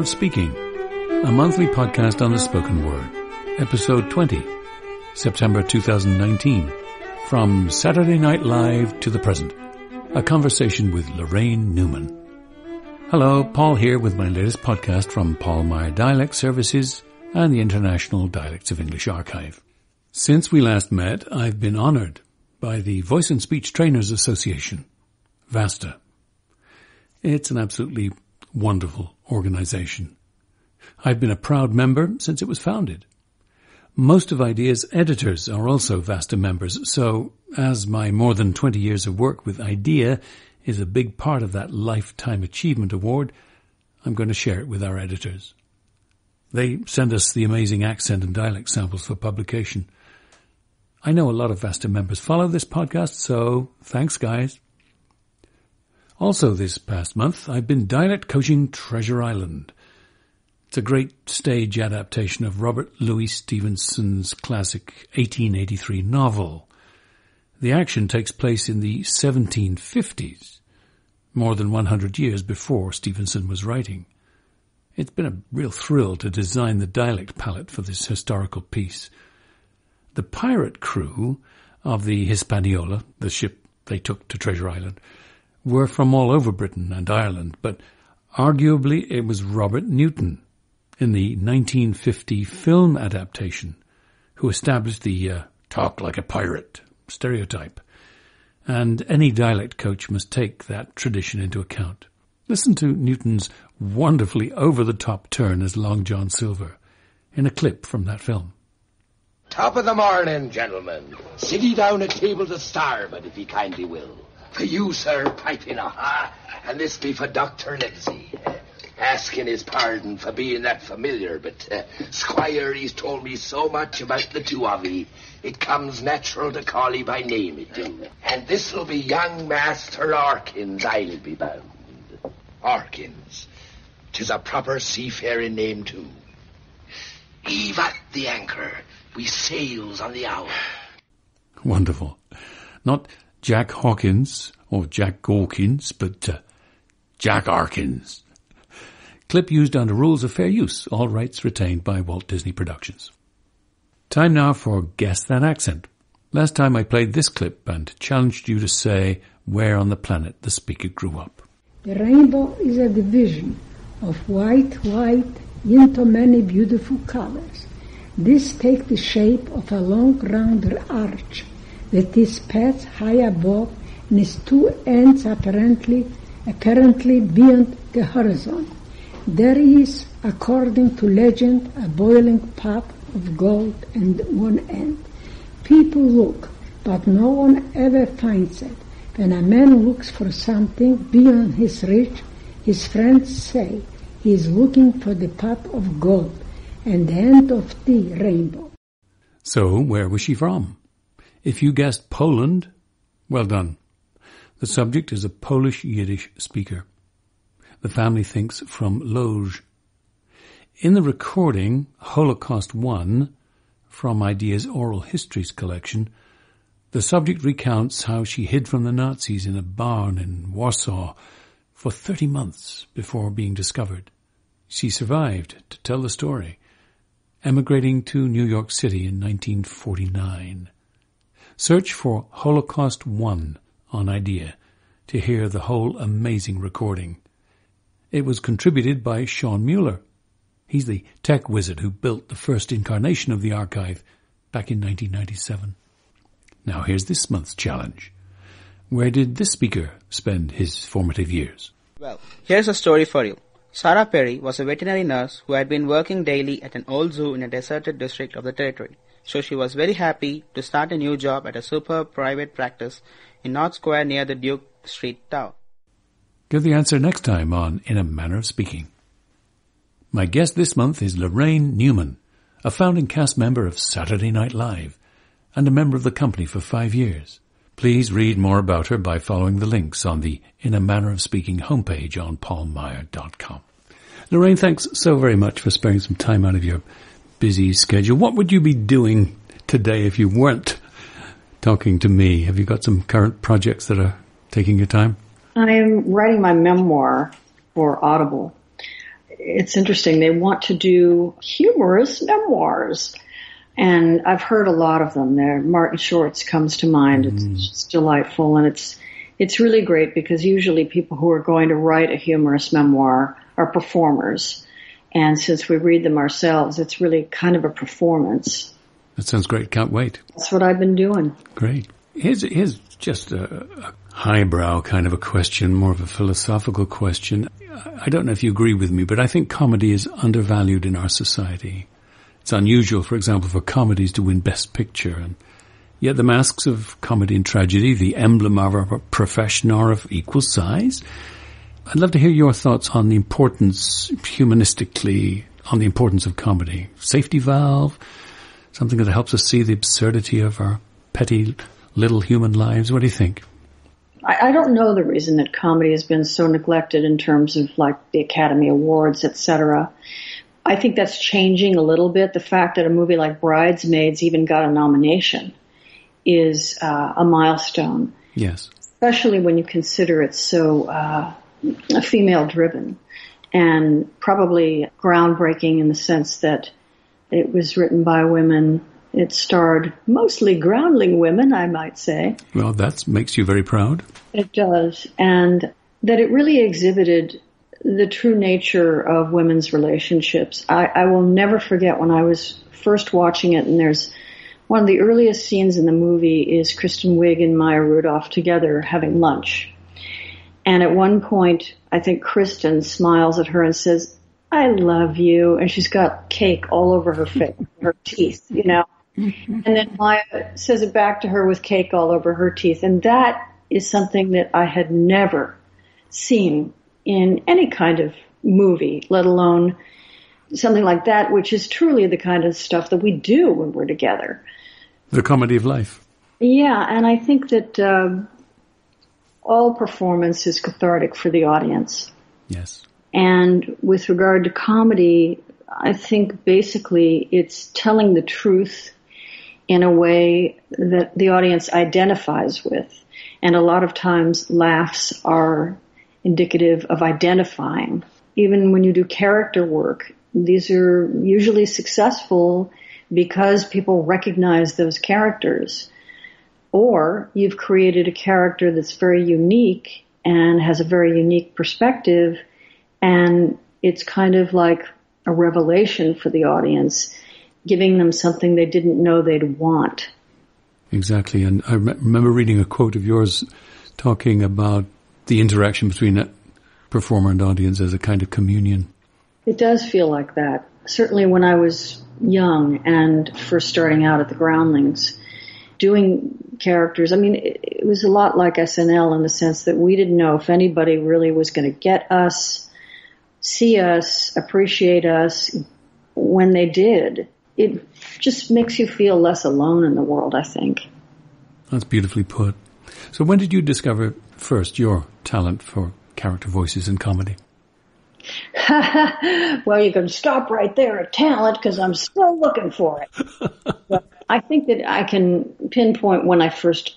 of Speaking, a monthly podcast on the spoken word, episode 20, September 2019, from Saturday Night Live to the present, a conversation with Laraine Newman. Hello, Paul here with my latest podcast from Paul Meier Dialect Services and the International Dialects of English Archive. Since we last met, I've been honored by the Voice and Speech Trainers Association, VASTA. It's an absolutely wonderful organization. I've been a proud member since it was founded. Most of IDEA's editors are also VASTA members, so as my more than 20 years of work with IDEA is a big part of that Lifetime Achievement Award, I'm going to share it with our editors. They send us the amazing accent and dialect samples for publication. I know a lot of VASTA members follow this podcast, so thanks guys. Also this past month, I've been dialect coaching Treasure Island. It's a great stage adaptation of Robert Louis Stevenson's classic 1883 novel. The action takes place in the 1750s, more than 100 years before Stevenson was writing. It's been a real thrill to design the dialect palette for this historical piece. The pirate crew of the Hispaniola, the ship they took to Treasure Island, were from all over Britain and Ireland, but arguably it was Robert Newton in the 1950 film adaptation who established the uh, talk like a pirate stereotype. And any dialect coach must take that tradition into account. Listen to Newton's wonderfully over the top turn as Long John Silver in a clip from that film. Top of the morning, gentlemen. Sit ye down at table to starboard, if ye kindly will. For you, sir, piping up. Ah, and this be for Dr. Uh, asking his pardon for being that familiar, but uh, Squire, he's told me so much about the two of ye, it comes natural to call ye by name, it do. And this'll be young Master Arkins, I'll be bound. Arkins. Tis a proper seafaring name, too. Eve at the anchor. We sails on the hour. Wonderful. Not Jack Hawkins or Jack Gawkins, but uh, Jack Arkins. Clip used under rules of fair use, all rights retained by Walt Disney Productions. Time now for Guess That Accent. Last time I played this clip and challenged you to say where on the planet the speaker grew up. The rainbow is a division of white, white into many beautiful colors. This takes the shape of a long round arch that is path high above and its two ends apparently apparently beyond the horizon. There is, according to legend, a boiling pot of gold at one end. People look, but no one ever finds it. When a man looks for something beyond his reach, his friends say he is looking for the pot of gold and the end of the rainbow. So, where was she from? If you guessed Poland, well done. The subject is a Polish Yiddish speaker. The family thinks from Lodz. In the recording, Holocaust 1, from IDEA's Oral Histories collection, the subject recounts how she hid from the Nazis in a barn in Warsaw for 30 months before being discovered. She survived to tell the story, emigrating to New York City in 1949. Search for Holocaust 1 on IDEA to hear the whole amazing recording. It was contributed by Sean Mueller. He's the tech wizard who built the first incarnation of the archive back in 1997. Now here's this month's challenge. Where did this speaker spend his formative years? Well, here's a story for you. Sarah Perry was a veterinary nurse who had been working daily at an old zoo in a deserted district of the territory so she was very happy to start a new job at a superb private practice in North Square near the Duke Street Tower. Give the answer next time on In a Manner of Speaking. My guest this month is Laraine Newman, a founding cast member of Saturday Night Live and a member of the company for five years. Please read more about her by following the links on the In a Manner of Speaking homepage on paulmeier.com. Laraine, thanks so very much for sparing some time out of your busy schedule. What would you be doing today if you weren't talking to me? Have you got some current projects that are taking your time? I am writing my memoir for Audible. it's interesting. They want to do humorous memoirs. And I've heard a lot of them there. Martin Short's comes to mind. It's Mm. just delightful and it's, it's really great because usually people who are going to write a humorous memoir are performers. And since we read them ourselves, it's really kind of a performance. That sounds great. Can't wait. That's what I've been doing. Great. Here's, here's just a, a highbrow kind of a question, more of a philosophical question. I don't know if you agree with me, but I think comedy is undervalued in our society. It's unusual, for example, for comedies to win Best Picture, and yet the masks of comedy and tragedy, the emblem of our profession, are of equal size. I'd love to hear your thoughts on the importance, humanistically, on the importance of comedy. Safety valve, something that helps us see the absurdity of our petty little human lives. What do you think? I, I don't know the reason that comedy has been so neglected in terms of like the Academy Awards, etc. I think that's changing a little bit. The fact that a movie like Bridesmaids even got a nomination is uh, a milestone, Yes. especially when you consider it's so uh, female driven and probably groundbreaking in the sense that it was written by women. It starred mostly groundling women, I might say. Well, that makes you very proud. It does. And that it really exhibited the true nature of women's relationships. I, I will never forget when I was first watching it, and there's one of the earliest scenes in the movie is Kristen Wiig and Maya Rudolph together having lunch. And at one point, I think Kristen smiles at her and says, I love you. And she's got cake all over her face, her teeth, you know. And then Maya says it back to her with cake all over her teeth. And that is something that I had never seen in any kind of movie, let alone something like that, which is truly the kind of stuff that we do when we're together. The comedy of life. Yeah, and I think that um all performance is cathartic for the audience. Yes. And with regard to comedy, I think basically it's telling the truth in a way that the audience identifies with. And a lot of times laughs are indicative of identifying. Even when you do character work, these are usually successful because people recognize those characters. Or you've created a character that's very unique and has a very unique perspective and it's kind of like a revelation for the audience, giving them something they didn't know they'd want. Exactly. And I rem- remember reading a quote of yours talking about the interaction between a performer and audience as a kind of communion. It does feel like that. Certainly when I was young and first starting out at the Groundlings, doing characters, I mean, it, it was a lot like SNL in the sense that we didn't know if anybody really was going to get us, see us, appreciate us when they did. It just makes you feel less alone in the world, I think. That's beautifully put. So when did you discover first your talent for character voices in comedy? well, you can stop right there at talent because I'm still looking for it. but I think that I can pinpoint when I first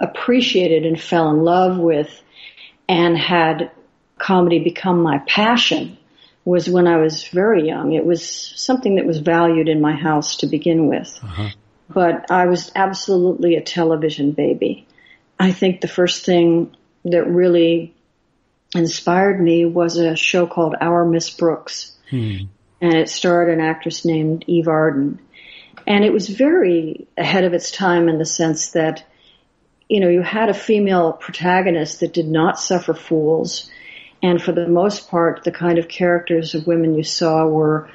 appreciated and fell in love with and had comedy become my passion was when I was very young. It was something that was valued in my house to begin with. Uh-huh. But I was absolutely a television baby. I think the first thing that really inspired me was a show called Our Miss Brooks. Hmm. And it starred an actress named Eve Arden. And it was very ahead of its time in the sense that, you know, you had a female protagonist that did not suffer fools. And for the most part, the kind of characters of women you saw were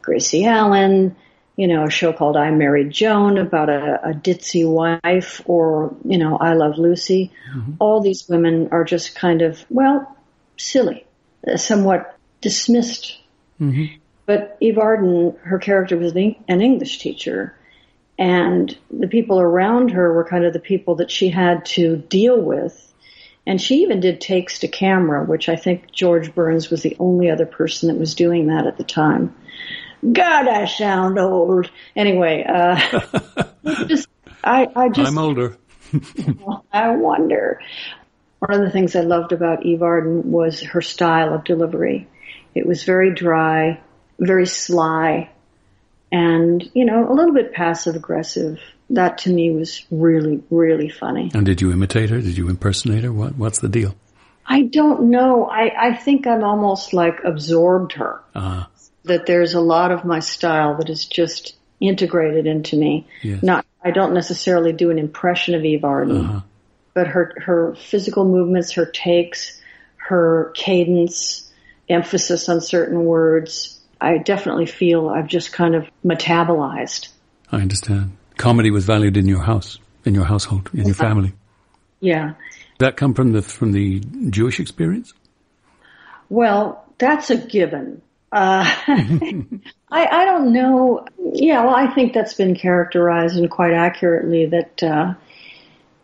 Gracie Allen, you know, a show called I Married Joan about a, a ditzy wife or, you know, I Love Lucy. Mm-hmm. All these women are just kind of, well, silly, somewhat dismissed. Mm-hmm. But Eve Arden, her character was an an English teacher, and the people around her were kind of the people that she had to deal with. And she even did takes to camera, which I think George Burns was the only other person that was doing that at the time. God, I sound old. Anyway, uh, just, I, I just, I'm older. I wonder. One of the things I loved about Eve Arden was her style of delivery. It was very dry, very sly, and, you know, a little bit passive aggressive. That to me was really, really funny. And did you imitate her? Did you impersonate her? What, what's the deal? I don't know. I, I think I'm almost like absorbed her. Uh, That there's a lot of my style that is just integrated into me. Yes. Not, I don't necessarily do an impression of Eve Arden, uh-huh. but her, her physical movements, her takes, her cadence, emphasis on certain words, I definitely feel I've just kind of metabolized. I understand. Comedy was valued in your house, in your household, in your family. Yeah. Did that come from the from the Jewish experience? Well, that's a given. Uh, I, I don't know. Yeah, well, I think that's been characterized and quite accurately that uh,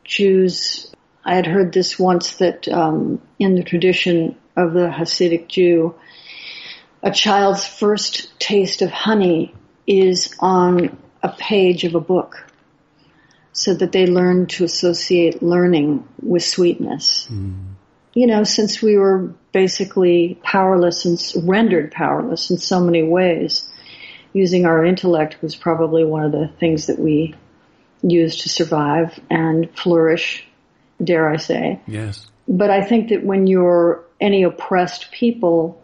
Jews. I had heard this once that um, in the tradition of the Hasidic Jew, a child's first taste of honey is on a page of a book, so that they learn to associate learning with sweetness mm-hmm. you know, since we were basically powerless and rendered powerless in so many ways, using our intellect was probably one of the things that we used to survive and flourish, dare I say. Yes. But I think that when you're any oppressed people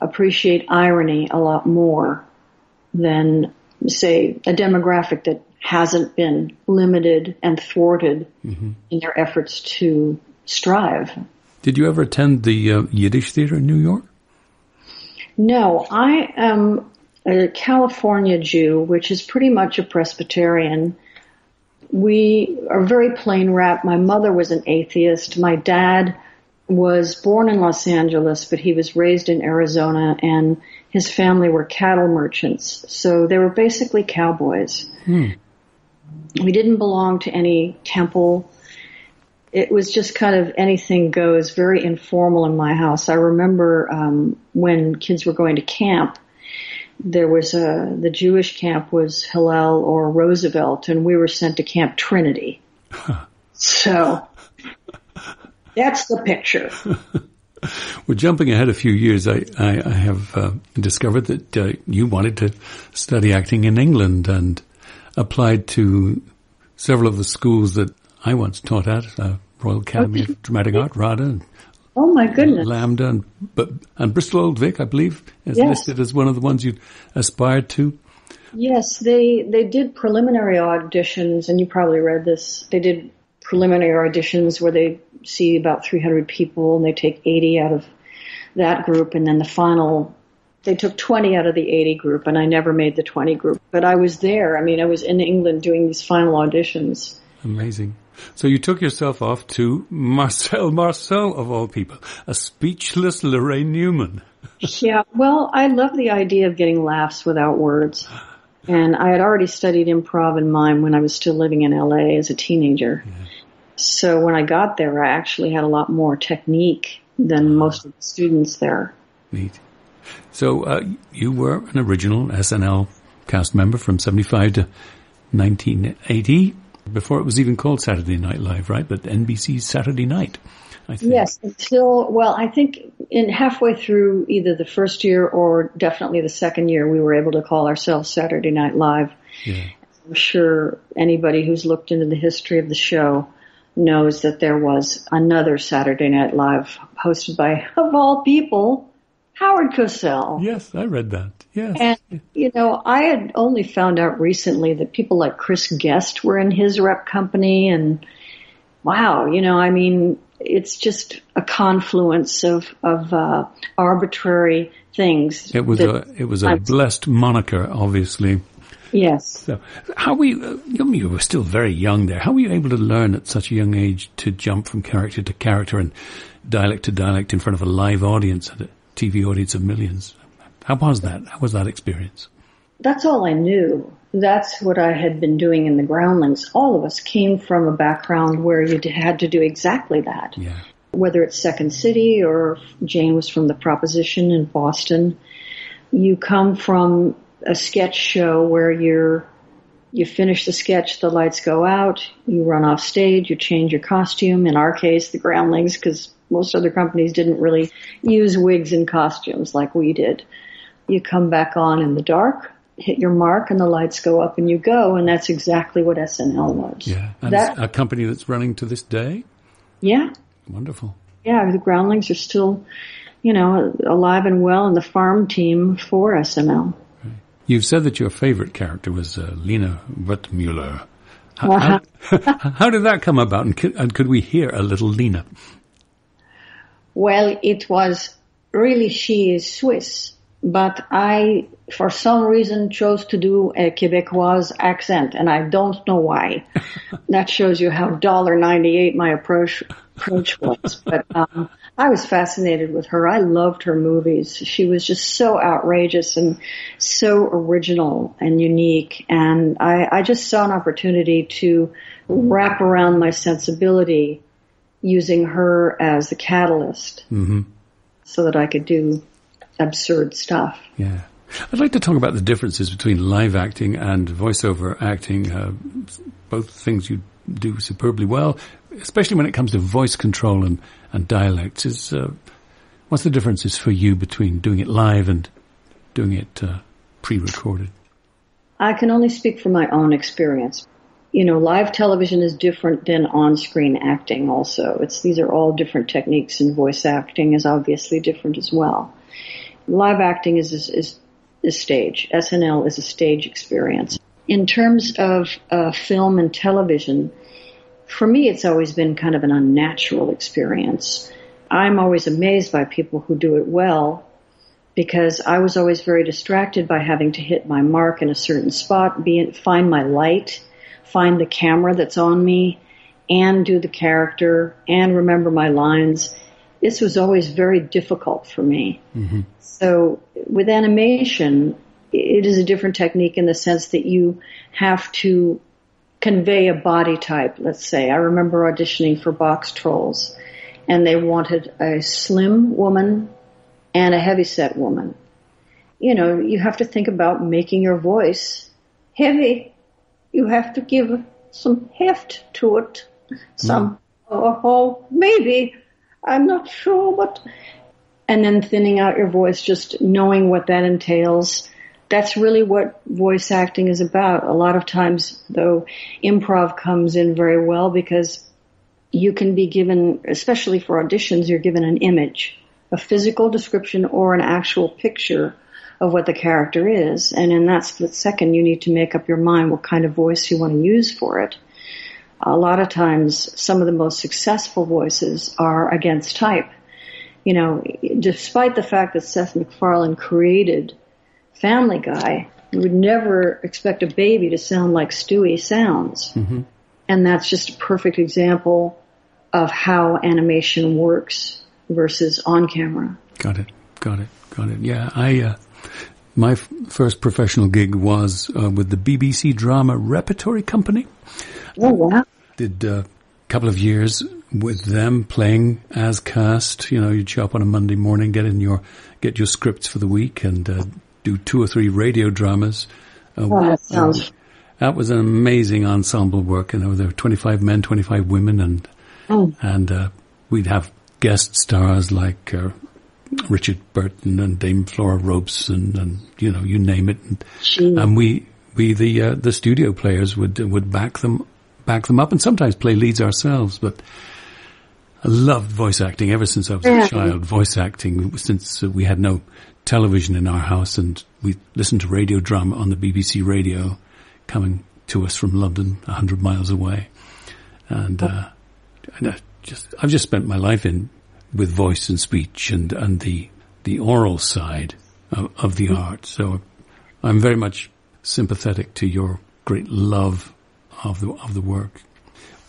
appreciate irony a lot more than say a demographic that hasn't been limited and thwarted in their efforts to strive. Did you ever attend the uh, Yiddish theater in New York? No, I am a California Jew, which is pretty much a Presbyterian. We are very plain wrap. My mother was an atheist. My dad was born in Los Angeles, but he was raised in Arizona and his family were cattle merchants. So they were basically cowboys. We didn't belong to any temple. It was just kind of anything goes, very informal in my house. I remember um, when kids were going to camp, there was a the Jewish camp was Hillel or Roosevelt, and we were sent to Camp Trinity. so that's the picture. Well, jumping ahead a few years, I, I, I have uh, discovered that uh, you wanted to study acting in England and applied to several of the schools that I once taught at, uh, Royal Academy of Dramatic Art, RADA, and Oh my goodness! LAMDA, and, but, and Bristol Old Vic, I believe, is Yes. listed as one of the ones you aspired to. Yes, they they did preliminary auditions, and you probably read this. They did preliminary auditions where they see about 300 people, and they take 80 out of that group, and then the final. They took 20 out of the 80 group, and I never made the 20 group. But I was there. I mean, I was in England doing these final auditions. Amazing. So you took yourself off to Marcel Marceau, of all people, a speechless Laraine Newman. Yeah, well, I love the idea of getting laughs without words. And I had already studied improv and mime when I was still living in LA as a teenager. So when I got there, I actually had a lot more technique than most of the students there. Neat. So uh, you were an original SNL cast member from 75 to 1980, before it was even called Saturday Night Live, right? But NBC's Saturday Night, I think. Yes, until, well, I think in halfway through either the first year or definitely the second year, we were able to call ourselves Saturday Night Live. Yeah. I'm sure anybody who's looked into the history of the show knows that there was another Saturday Night Live hosted by, of all people, Howard Cosell. Yes, I read that. Yes. And, you know, I had only found out recently that people like Chris Guest were in his rep company and wow, you know, I mean, it's just a confluence of, of, uh, arbitrary things. it was that- a it was a blessed moniker, obviously. Yes. So, how were you? uh, you were still very young there. How were you able to learn at such a young age to jump from character to character and dialect to dialect in front of a live audience, a TV audience of millions? How was that? How was that experience? That's all I knew. That's what I had been doing in the groundlings. All of us came from a background where you had to do exactly that. Yeah. Whether it's Second City or Jane was from the Proposition in Boston, you come from a sketch show where you're you finish the sketch, the lights go out, you run off stage, you change your costume. In our case, the groundlings, because most other companies didn't really use wigs and costumes like we did. You come back on in the dark, hit your mark, and the lights go up, and you go. And that's exactly what SNL was. Yeah, and That- a company that's running to this day. Yeah, Wonderful. yeah. The Groundlings are still, you know, alive and well in the farm team for SNL. You've said that your favorite character was uh, Lina Wertmuller. How, how, how did that come about, and could, and could we hear a little Lina? Well, it was really she is Swiss, but I, for some reason, chose to do a Quebecois accent, and I don't know why. that shows you how dollar ninety eight my approach approach was. But um, I was fascinated with her. I loved her movies. She was just so outrageous and so original and unique, and I, I just saw an opportunity to wrap around my sensibility using her as the catalyst so that I could do absurd stuff. Yeah. I'd like to talk about the differences between live acting and voiceover acting, uh, both things you do superbly well, especially when it comes to voice control and, and dialects. Is, uh, what's the differences for you between doing it live and doing it uh, pre-recorded? I can only speak from my own experience. You know, live television is different than on-screen acting also. It's, these are all different techniques and voice acting is obviously different as well. Live acting is, is, is, is stage. SNL is a stage experience. In terms of uh, film and television, for me, it's always been kind of an unnatural experience. I'm always amazed by people who do it well because I was always very distracted by having to hit my mark in a certain spot, be it, find my light, find the camera that's on me, and do the character, and remember my lines. This was always very difficult for me. So with animation, it is a different technique in the sense that you have to convey a body type, let's say. I remember auditioning for Boxtrolls, and they wanted a slim woman and a heavyset woman. You know, you have to think about making your voice heavy. You have to give some heft to it. Some, oh, oh, maybe. I'm not sure, but. And then thinning out your voice, just knowing what that entails. That's really what voice acting is about. A lot of times, though, improv comes in very well because you can be given, especially for auditions, you're given an image, a physical description or an actual picture of what the character is. And in that split second, you need to make up your mind what kind of voice you want to use for it. A lot of times, some of the most successful voices are against type. You know, despite the fact that Seth MacFarlane created Family Guy, you would never expect a baby to sound like Stewie sounds. And that's just a perfect example of how animation works versus on camera. Got it. Got it. Got it. Yeah, I. Uh, my f- first professional gig was uh, with the BBC Drama Repertory Company. Oh, wow. Did a couple of years with them playing as cast. You know, you'd show up on a Monday morning, get in your get your scripts for the week, and uh, do two or three radio dramas. Uh, Oh, that sounds that was an amazing ensemble work, and there were 25 men, 25 women, and Oh. and uh, we'd have guest stars like uh, Richard Burton and Dame Flora Robson, and you know, you name it. And, and we we the uh, the studio players would would back them back them up, and sometimes play leads ourselves. But I loved voice acting ever since I was Yeah. a child. Voice acting since uh, we had no television in our house, and we listened to radio drama on the BBC radio, coming to us from London, a hundred miles away. And, uh, and I just I've just spent my life in with voice and speech and and the the oral side of, of the art. So I'm very much sympathetic to your great love of the of the work.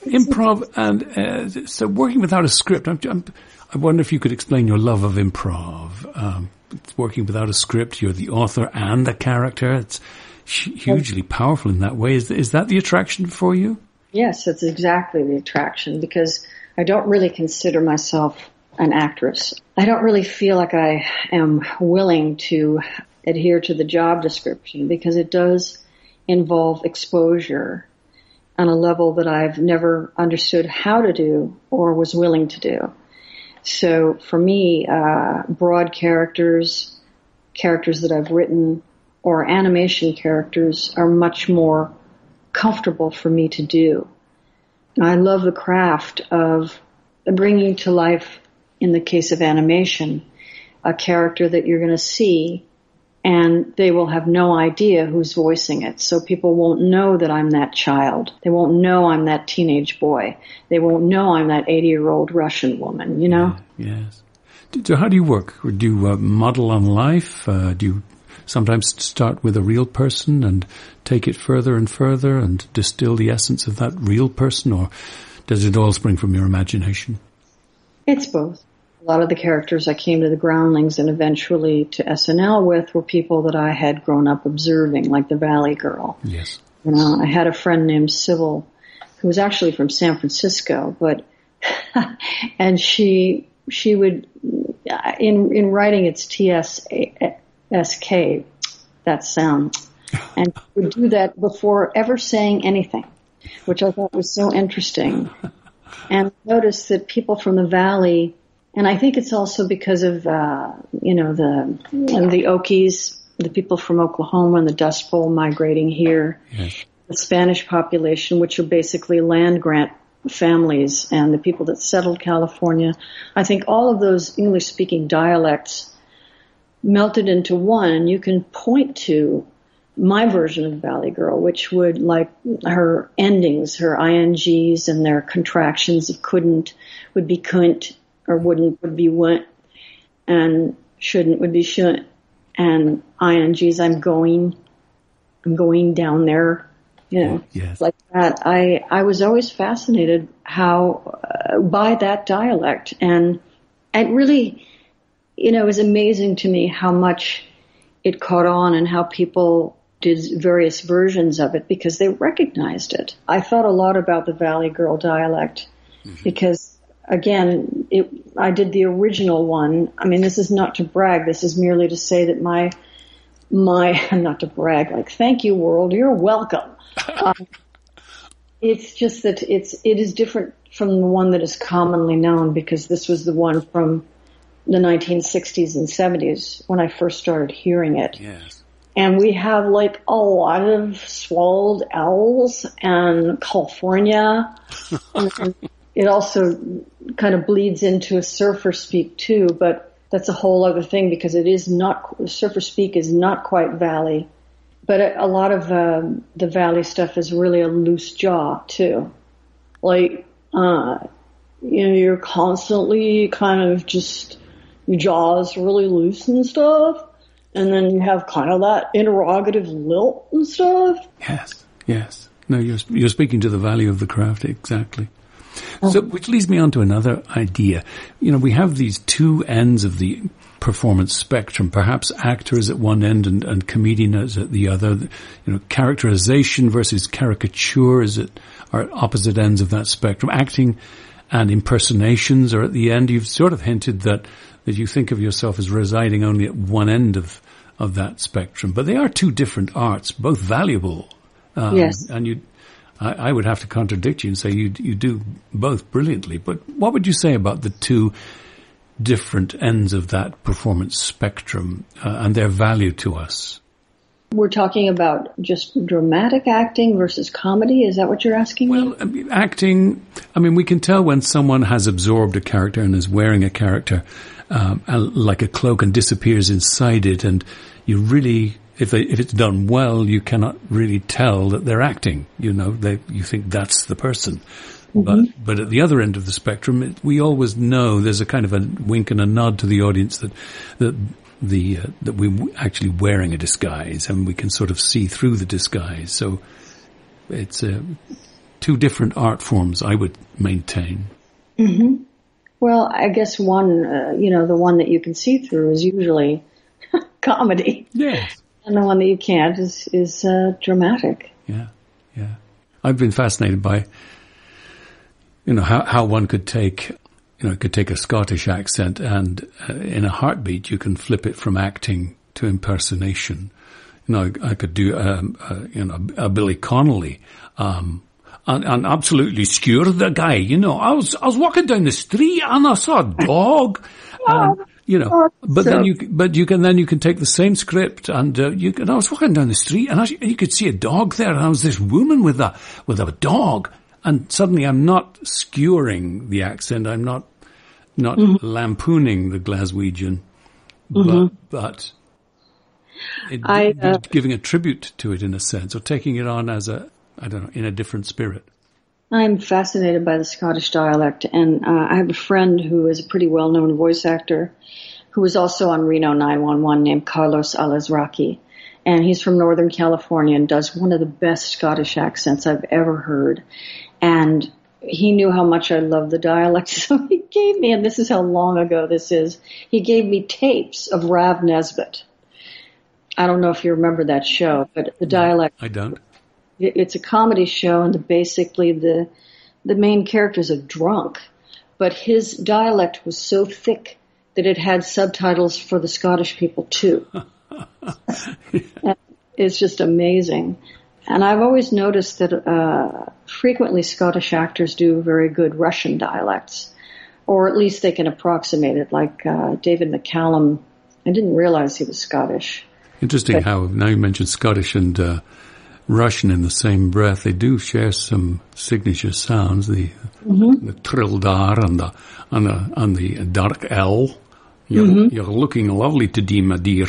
Improv and uh, so working without a script. I'm, I'm, I wonder if you could explain your love of improv. Um, it's working without a script, you're the author and the character. It's hugely powerful in that way. Is is that the attraction for you? Yes, that's exactly the attraction because I don't really consider myself an actress. I don't really feel like I am willing to adhere to the job description because it does involve exposure on a level that I've never understood how to do or was willing to do. So for me, uh, broad characters, characters that I've written, or animation characters are much more comfortable for me to do. I love the craft of bringing to life, in the case of animation, a character that you're going to see and they will have no idea who's voicing it. So people won't know that I'm that child. They won't know I'm that teenage boy. They won't know I'm that 80 year old Russian woman, you know? Yeah, yes. So how do you work? Do you uh, model on life? Uh, do you sometimes start with a real person and take it further and further and distill the essence of that real person or does it all spring from your imagination? It's both a lot of the characters I came to the Groundlings and eventually to SNL with were people that I had grown up observing, like the Valley Girl. Yes. You know, I had a friend named Sybil who was actually from San Francisco, but and she she would in in writing it's T S S K that sound, and would do that before ever saying anything, which I thought was so interesting. And noticed that people from the valley and I think it's also because of, uh, you know, the, the Okies, the people from Oklahoma and the Dust Bowl migrating here. Yes. The Spanish population, which are basically land grant families and the people that settled California. I think all of those English speaking dialects melted into one and you can point to my version of Valley Girl, which would like her endings, her INGs and their contractions of couldn't would be couldn't or wouldn't would be wouldn't, and shouldn't would be shouldn't, and ings I'm going, I'm going down there, you know, yes. like that. I I was always fascinated how uh, by that dialect, and it really, you know, it was amazing to me how much it caught on and how people did various versions of it because they recognized it. I thought a lot about the Valley Girl dialect mm-hmm. because again, it, I did the original one. I mean, this is not to brag. This is merely to say that my, my, not to brag, like, thank you world, you're welcome. um, it's just that it's, it is different from the one that is commonly known because this was the one from the 1960s and 70s when I first started hearing it. Yes. And we have like a lot of swallowed L's and California. and, it also kind of bleeds into a surfer speak too, but that's a whole other thing because it is not, surfer speak is not quite valley. But a, lot of um, the valley stuff is really a loose jaw too. Like, uh, you know, you're constantly kind of just, your jaw is really loose and stuff. And then you have kind of that interrogative lilt and stuff. Yes, yes. No, you're, you're speaking to the value of the craft, exactly. So, which leads me on to another idea. You know, we have these two ends of the performance spectrum. Perhaps actors at one end and, and comedian is at the other. You know, characterization versus caricature is at are opposite ends of that spectrum. Acting and impersonations are at the end. You've sort of hinted that that you think of yourself as residing only at one end of of that spectrum, but they are two different arts, both valuable. Um, yes. And you I, I, would have to contradict you and say you you do both brilliantly. But what would you say about the two different ends of that performance spectrum uh, and their value to us? We're talking about just dramatic acting versus comedy. Is that what you're asking? Well, I mean, acting. I mean, we can tell when someone has absorbed a character and is wearing a character um, like a cloak and disappears inside it, and you really if they, if it's done well, you cannot really tell that they're acting. You know, they, you think that's the person. Mm-hmm. But, but at the other end of the spectrum, it, we always know there's a kind of a wink and a nod to the audience that, that the, uh, that we're actually wearing a disguise and we can sort of see through the disguise. So it's, uh, two different art forms, I would maintain. Mm-hmm. Well, I guess one, uh, you know, the one that you can see through is usually comedy. Yes. And the one that you can't is is uh, dramatic. Yeah, yeah. I've been fascinated by, you know, how how one could take, you know, could take a Scottish accent and uh, in a heartbeat you can flip it from acting to impersonation. You know, I, I could do, um, uh, you know, a Billy Connolly. Um, and, and absolutely skewer the guy. You know, I was I was walking down the street and I saw a dog. And, you know, but then you but you can then you can take the same script and uh, you can. I was walking down the street and I, you could see a dog there, and I was this woman with a with a dog, and suddenly I'm not skewering the accent. I'm not not mm-hmm. lampooning the Glaswegian, mm-hmm. but but it, I, uh, giving a tribute to it in a sense, or taking it on as a I don't know in a different spirit. I'm fascinated by the Scottish dialect, and uh, I have a friend who is a pretty well-known voice actor who was also on Reno 911 named Carlos Alazraqui. And he's from Northern California and does one of the best Scottish accents I've ever heard. And he knew how much I love the dialect, so he gave me, and this is how long ago this is, he gave me tapes of Rab Nesbitt. I don't know if you remember that show, but the dialect. I don't. It's a comedy show, and basically the the main characters are drunk, but his dialect was so thick that it had subtitles for the Scottish people too. it's just amazing. And I've always noticed that uh, frequently Scottish actors do very good Russian dialects, or at least they can approximate it. Like uh, David McCallum, I didn't realize he was Scottish. Interesting but, how now you mentioned Scottish and uh, Russian in the same breath. They do share some signature sounds. The mm-hmm. the trilled R and the and the and the dark L. You're, mm-hmm. you're looking lovely today, my dear.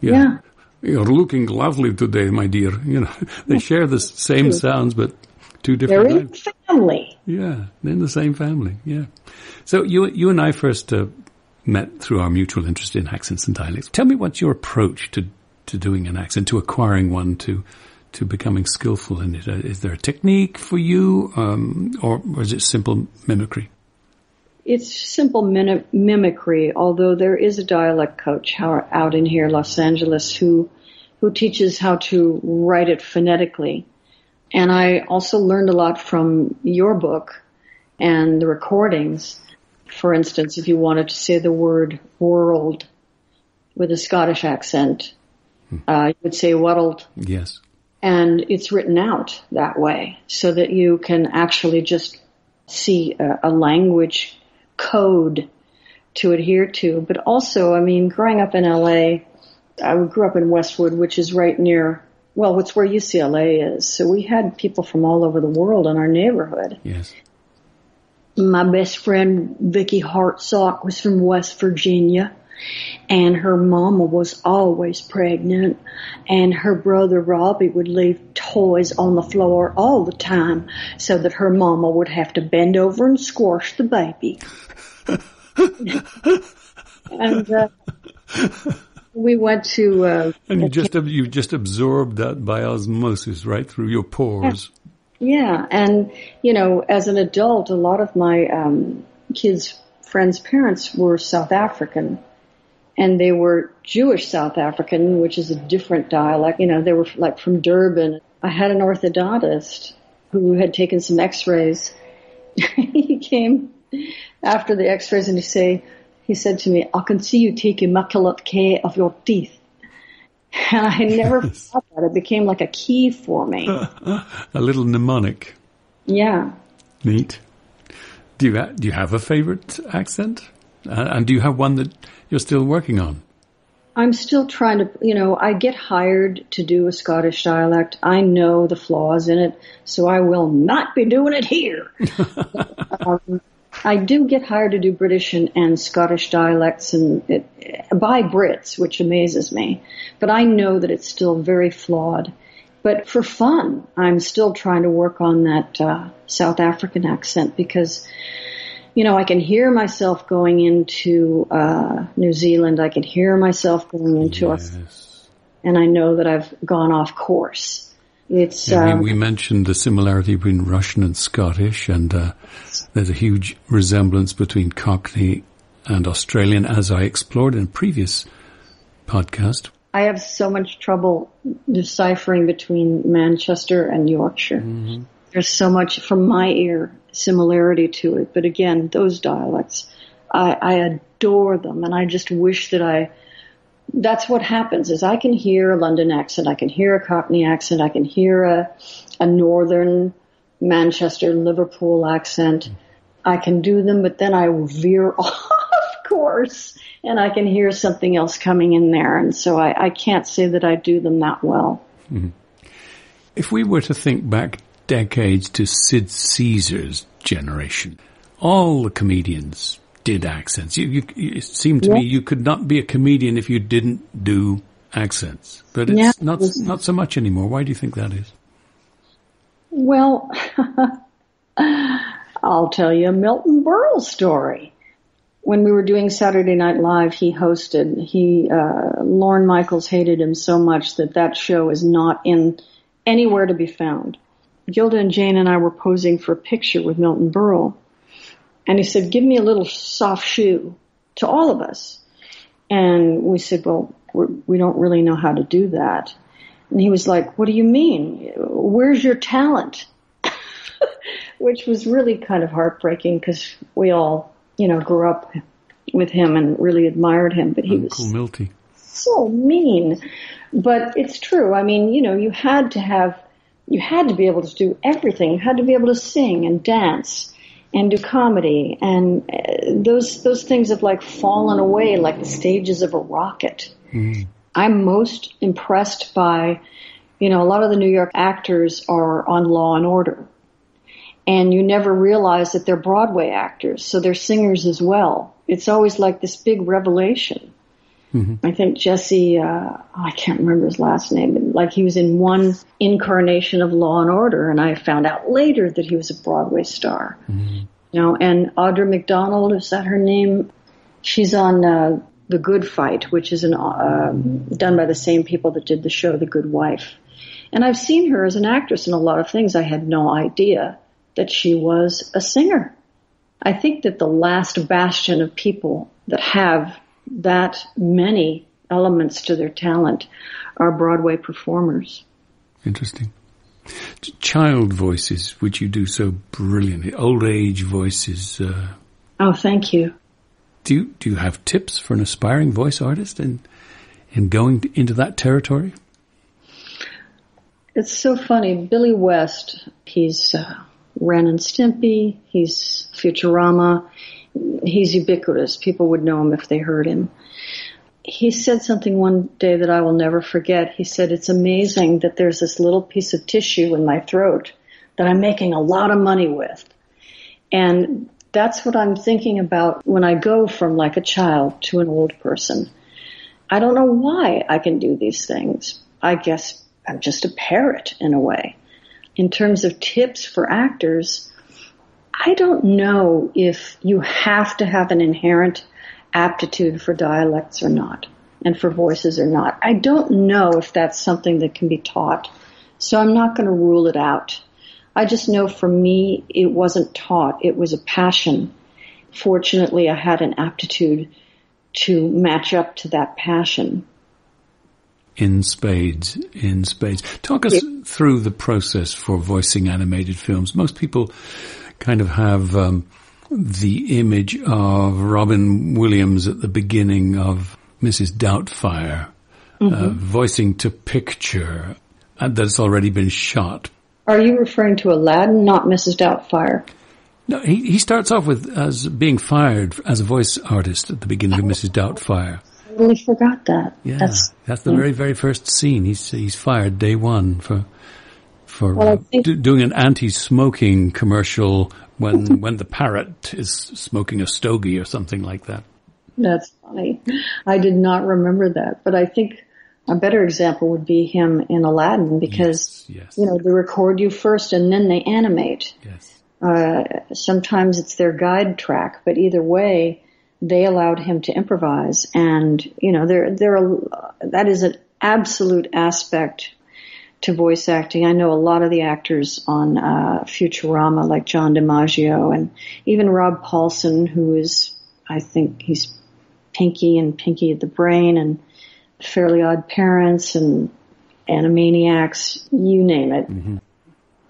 You're, yeah. You're looking lovely today, my dear. You know, they share the same sounds, but two different. They're in the family. Yeah, they're in the same family. Yeah. So you you and I first uh, met through our mutual interest in accents and dialects. Tell me what's your approach to to doing an accent, to acquiring one, to to becoming skillful in it. Uh, there a technique for you, um, or, or is it simple mimicry? It's simple mimicry, although there is a dialect coach out in here, Los Angeles, who who teaches how to write it phonetically. And I also learned a lot from your book and the recordings. For instance, if you wanted to say the word world with a Scottish accent, hmm. uh, you would say world. Yes. And it's written out that way so that you can actually just see a, a language code to adhere to. But also, I mean, growing up in LA, I grew up in Westwood, which is right near, well, it's where UCLA is. So we had people from all over the world in our neighborhood. Yes. My best friend, Vicky Hartsock, was from West Virginia and her mama was always pregnant and her brother Robbie would leave toys on the floor all the time so that her mama would have to bend over and squash the baby. and uh, we went to uh, and you just you just absorbed that by osmosis right through your pores. Yeah, and you know, as an adult, a lot of my um, kids' friends' parents were South African, and they were Jewish South African, which is a different dialect. You know, they were like from Durban. I had an orthodontist who had taken some X-rays. he came after the X-rays and he say, he said to me, "I can see you take immaculate care of your teeth." And I never thought that. It became like a key for me. a little mnemonic. Yeah. Neat. Do you do you have a favorite accent? And do you have one that you're still working on? I'm still trying to, you know, I get hired to do a Scottish dialect. I know the flaws in it, so I will not be doing it here. um, I do get hired to do British and, and Scottish dialects and it, by Brits, which amazes me. But I know that it's still very flawed. But for fun, I'm still trying to work on that uh, South African accent because you know, I can hear myself going into uh, New Zealand. I can hear myself going into yes. us, and I know that I've gone off course. It's. Yeah, um, we, we, mentioned the similarity between Russian and Scottish, and uh, there's a huge resemblance between Cockney and Australian, as I explored in a previous podcast. I have so much trouble deciphering between Manchester and Yorkshire. Mm-hmm. There's so much from my ear similarity to it. But again, those dialects, I, I adore them, and I just wish that I. That's what happens is I can hear a London accent, I can hear a Cockney accent, I can hear a, a Northern Manchester, Liverpool accent. I can do them, but then I veer off course and I can hear something else coming in there. And so I, I can't say that I do them that well. Mm-hmm. If we were to think back decades to Sid Caesar's generation, all the comedians did accents. You, you, it seemed to yeah. me you could not be a comedian if you didn't do accents. But it's yeah, not, not so much anymore. Why do you think that is? Well, I'll tell you a Milton Berle story. When we were doing Saturday Night Live, he hosted. He uh, Lorne Michaels hated him so much that that show is not in anywhere to be found. Gilda and Jane and I were posing for a picture with Milton Berle, and he said, "Give me a little soft shoe," to all of us. And we said, "Well, we're, we do not really know how to do that." And he was like, "What do you mean? Where's your talent?" which was really kind of heartbreaking because we all, you know, grew up with him and really admired him. But he Uncle was Milty. so mean. But it's true. I mean, you know, you had to have, you had to be able to do everything. You had to be able to sing and dance and do comedy, and uh, those those things have like fallen away like the stages of a rocket. Mm. I'm most impressed by, you know, a lot of the New York actors are on Law and Order and you never realize that they're Broadway actors, so they're singers as well. It's always like this big revelation. Mm-hmm. I think Jesse, uh, I can't remember his last name, but like he was in one incarnation of Law and Order, and I found out later that he was a Broadway star. Mm-hmm. You know, and Audra McDonald, is that her name? She's on uh, The Good Fight, which is an, uh, done by the same people that did the show The Good Wife. And I've seen her as an actress in a lot of things I had no idea that she was a singer. I think that the last bastion of people that have that many elements to their talent are Broadway performers. Interesting. Child voices, which you do so brilliantly, old age voices. Uh, oh, thank you. Do you, do you have tips for an aspiring voice artist in in going into that territory? It's so funny. Billy West, he's uh, Ren and Stimpy. He's Futurama. He's ubiquitous. People would know him if they heard him. He said something one day that I will never forget. He said, it's amazing that there's this little piece of tissue in my throat that I'm making a lot of money with. And that's what I'm thinking about when I go from like a child to an old person. I don't know why I can do these things. I guess I'm just a parrot in a way in terms of tips for actors, I don't know if you have to have an inherent aptitude for dialects or not, and for voices or not. I don't know if that's something that can be taught, so I'm not going to rule it out. I just know for me, it wasn't taught. It was a passion. Fortunately, I had an aptitude to match up to that passion in spades, in spades. Talk us through the process for voicing animated films. Most people kind of have um, the image of Robin Williams at the beginning of Mrs. Doubtfire, uh, mm-hmm. uh, voicing to picture uh, that's already been shot. Are you referring to Aladdin, not Mrs. Doubtfire? No, he, he starts off with as being fired as a voice artist at the beginning of Mrs. Doubtfire I totally forgot that. Yeah, that's, that's the yeah. very very first scene. He's he's fired day one for for well, think- do, doing an anti-smoking commercial when when the parrot is smoking a stogie or something like that. That's funny. I did not remember that, but I think a better example would be him in Aladdin because yes, yes. you know they record you first and then they animate. Yes. Uh, sometimes it's their guide track, but either way, they allowed him to improvise. And, you know, there, there that is an absolute aspect to voice acting. I know a lot of the actors on uh, Futurama, like John DiMaggio and even Rob Paulsen, who is, I think he's Pinky and Pinky at the Brain and Fairly Odd Parents and Animaniacs, you name it. Mm-hmm.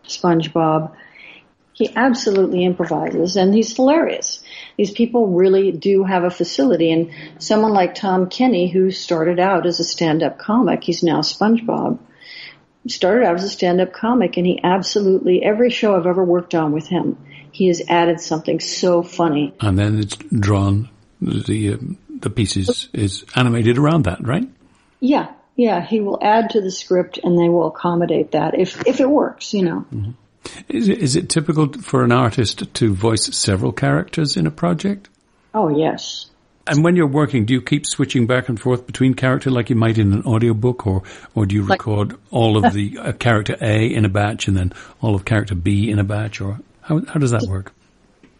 SpongeBob. He absolutely improvises and he's hilarious. These people really do have a facility and someone like Tom Kenny who started out as a stand-up comic, he's now SpongeBob. He started out as a stand-up comic, and he absolutely every show I've ever worked on with him, he has added something so funny. And then it's drawn. The um, the piece is, is animated around that, right? Yeah, yeah. He will add to the script, and they will accommodate that if if it works, you know. Mm-hmm. Is it, is it typical for an artist to voice several characters in a project? Oh yes. And when you're working, do you keep switching back and forth between character like you might in an audiobook or, or do you like, record all of the uh, character A in a batch and then all of character B in a batch or how, how does that work?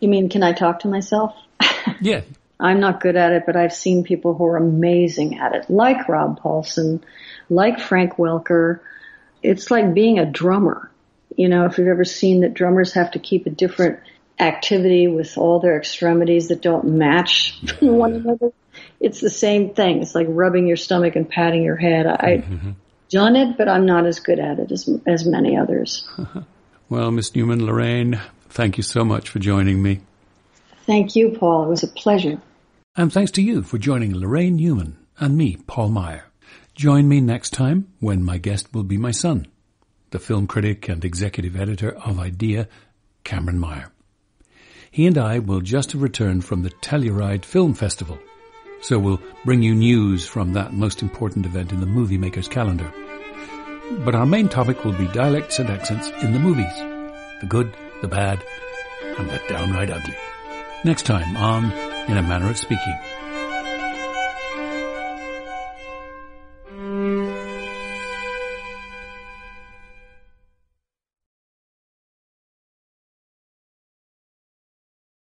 You mean, can I talk to myself? yeah. I'm not good at it, but I've seen people who are amazing at it, like Rob Paulsen, like Frank Welker. It's like being a drummer. You know, if you've ever seen that drummers have to keep a different activity with all their extremities that don't match one another. It's the same thing. It's like rubbing your stomach and patting your head. I've mm-hmm. done it, but I'm not as good at it as, as many others. well, Miss Newman, Laraine, thank you so much for joining me. Thank you, Paul. It was a pleasure. And thanks to you for joining Laraine Newman and me, Paul Meier. Join me next time when my guest will be my son, the film critic and executive editor of IDEA, Cameron Meier. He and I will just have returned from the Telluride Film Festival, so we'll bring you news from that most important event in the movie maker's calendar. But our main topic will be dialects and accents in the movies. The good, the bad, and the downright ugly. Next time on In a Manner of Speaking.